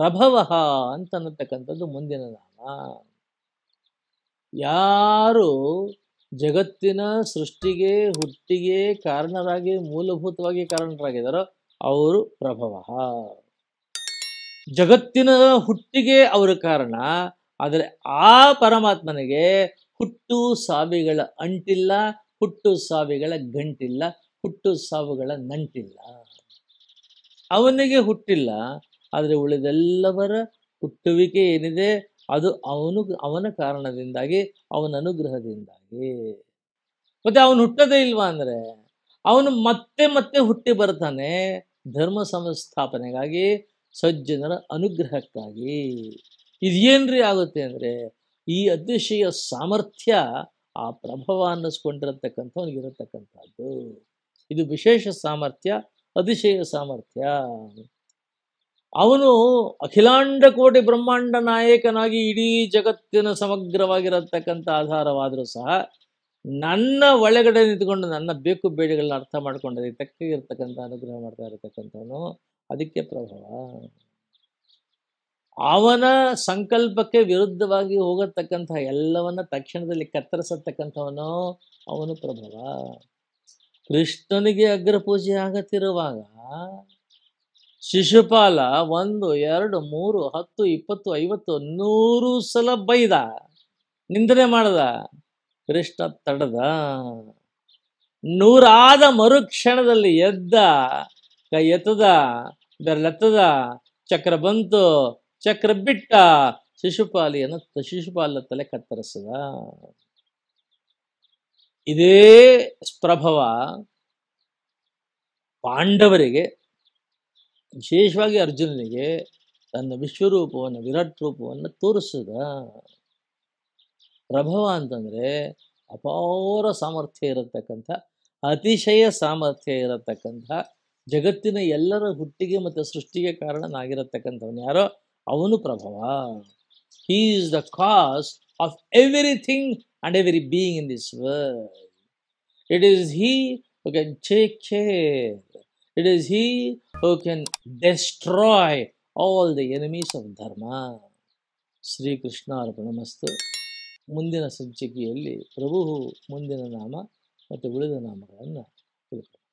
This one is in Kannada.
ಪ್ರಭವ ಅಂತ ಅನ್ನತಕ್ಕಂಥದ್ದು ಮುಂದಿನ ನಾಮ. ಯಾರು ಜಗತ್ತಿನ ಸೃಷ್ಟಿಗೆ, ಹುಟ್ಟಿಗೆ ಕಾರಣರಾಗಿ, ಮೂಲಭೂತವಾಗಿ ಕಾರಣರಾಗಿದ್ದಾರೋ ಅವರು ಪ್ರಭವ. ಜಗತ್ತಿನ ಹುಟ್ಟಿಗೆ ಅವರ ಕಾರಣ, ಆದರೆ ಆ ಪರಮಾತ್ಮನಿಗೆ ಹುಟ್ಟು ಸಾವಿಗಳ ಅಂಟಿಲ್ಲ, ಹುಟ್ಟು ಸಾವಿಗಳ ಗಂಟಿಲ್ಲ, ಹುಟ್ಟು ಸಾವುಗಳ ನಂಟಿಲ್ಲ. ಅವನಿಗೆ ಹುಟ್ಟಿಲ್ಲ ಆದರೆ ಉಳಿದೆಲ್ಲವರ ಹುಟ್ಟುವಿಕೆ ಏನಿದೆ? ಅದು ಅವನು, ಅವನ ಕಾರಣದಿಂದಾಗಿ, ಅವನ ಅನುಗ್ರಹದಿಂದಾಗಿ. ಮತ್ತೆ ಅವನು ಹುಟ್ಟದೇ ಇಲ್ವಾ ಅಂದ್ರೆ? ಅವನು ಮತ್ತೆ ಮತ್ತೆ ಹುಟ್ಟಿ ಬರ್ತಾನೆ ಧರ್ಮ ಸಂಸ್ಥಾಪನೆಗಾಗಿ, ಸಜ್ಜನರ ಅನುಗ್ರಹಕ್ಕಾಗಿ. ಇದೇನ್ರಿ ಆಗುತ್ತೆ ಅಂದ್ರೆ, ಈ ಅದೃಶ್ಯ ಸಾಮರ್ಥ್ಯ ಆ ಪ್ರಭಾವ ಅನ್ನಿಸ್ಕೊಂಡಿರತಕ್ಕಂಥವನಿಗಿರತಕ್ಕಂಥದ್ದು. ಇದು ವಿಶೇಷ ಸಾಮರ್ಥ್ಯ, ಅತಿಶಯ ಸಾಮರ್ಥ್ಯ. ಅವನು ಅಖಿಲಾಂಡ ಕೋಟಿ ಬ್ರಹ್ಮಾಂಡ ನಾಯಕನಾಗಿ ಇಡೀ ಜಗತ್ತಿನ ಸಮಗ್ರವಾಗಿರತಕ್ಕಂಥ ಆಧಾರವಾದರೂ ಸಹ ನನ್ನ ಒಳಗಡೆ ನಿಂತ್ಕೊಂಡು ನನ್ನ ಬೇಕು ಬೇಡಿಗಳನ್ನ ಅರ್ಥ ಮಾಡ್ಕೊಂಡರೆ ತಕ್ಕ ಇರ್ತಕ್ಕಂಥ ಅನುಗ್ರಹ ಮಾಡ್ತಾ ಇರತಕ್ಕಂಥವನು ಅದಕ್ಕೆ ಪ್ರಭಾವ ಅವನ ಸಂಕಲ್ಪಕ್ಕೆ ವಿರುದ್ಧವಾಗಿ ಹೋಗತಕ್ಕಂತಹ ಎಲ್ಲವನ್ನ ತಕ್ಷಣದಲ್ಲಿ ಕತ್ತರಿಸತಕ್ಕಂಥವನು ಅವನು ಪ್ರಭಾವ. ಕೃಷ್ಣನಿಗೆ ಅಗ್ರಪೂಜೆ ಆಗತ್ತಿರುವಾಗ ಶಿಶುಪಾಲ ಒಂದು, ಎರಡು, ಮೂರು, ಹತ್ತು, ಇಪ್ಪತ್ತು, ಐವತ್ತು, ನೂರು ಸಲ ಬೈದ. ನಿಂದನೆ ಮಾಡ್ದ. ಕೃಷ್ಣ ತಡದ. ನೂರಾದ ಮರುಕ್ಷಣದಲ್ಲಿ ಎದ್ದ. ಕೈ ಎತ್ತದ ಬೆರಳೆತ್ತದ ಚಕ್ರ ಬಂತು, ಚಕ್ರ ಬಿಟ್ಟ. ಶಿಶುಪಾಲಿಯನ್ನು ಶಿಶುಪಾಲ ತಲೆ ಕತ್ತರಿಸದ. ಇದೇ ಪ್ರಭವ ಪಾಂಡವರಿಗೆ ವಿಶೇಷವಾಗಿ ಅರ್ಜುನನಿಗೆ ತನ್ನ ವಿಶ್ವರೂಪವನ್ನು, ವಿರಾಟ್ ರೂಪವನ್ನು ತೋರಿಸಿದ ಪ್ರಭವ ಅಂತಂದ್ರೆ ಅಪಾರ ಸಾಮರ್ಥ್ಯ ಇರತಕ್ಕಂಥ, ಅತಿಶಯ ಸಾಮರ್ಥ್ಯ ಇರತಕ್ಕಂಥ, ಜಗತ್ತಿನ ಎಲ್ಲರ ಹುಟ್ಟಿಗೆ ಮತ್ತು ಸೃಷ್ಟಿಗೆ ಕಾರಣನಾಗಿರತಕ್ಕಂಥವನು ಯಾರೋ? ಅವನು ಪ್ರಭವ. He is the cause of everything and every being in this world it is he okay can care it is he who destroy all all the enemies dharma. Dharma Shri Krishna ಅರ್ಪಣಮಸ್ತು ಮುಂದಿನ ಸಂಚಿಕೆಯಲ್ಲಿ ಪ್ರಭು ಮುಂದಿನ ನಾಮ ಮತ್ತು ಉಳಿದ ನಾಮಗಳನ್ನು ತಿಳ್ಕೊಳ್ಳೋಣ